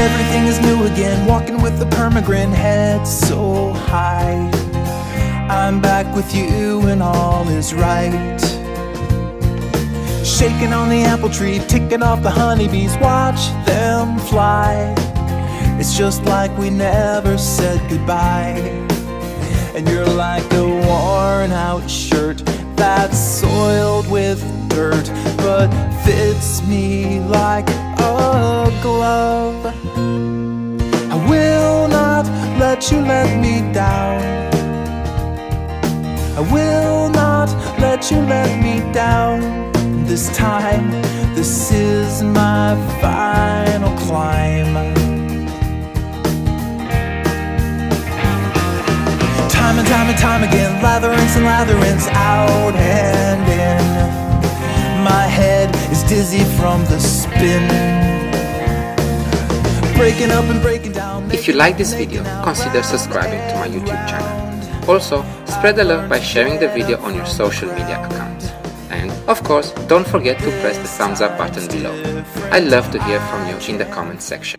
Everything is new again, walking with a permagrin head so high. I'm back with you and all is right. Shaking on the apple tree, ticking off the honeybees, watch them fly. It's just like we never said goodbye. And you're like a worn out shirt that's soiled with dirt, but fits me. I will not let you let me down. I will not let you let me down. This time, this is my final climb. Time and time and time again, latherings and latherings out and in. My head is dizzy from the spin. If you like this video, consider subscribing to my YouTube channel. Also, spread the love by sharing the video on your social media accounts. And, of course, don't forget to press the thumbs up button below. I'd love to hear from you in the comment section.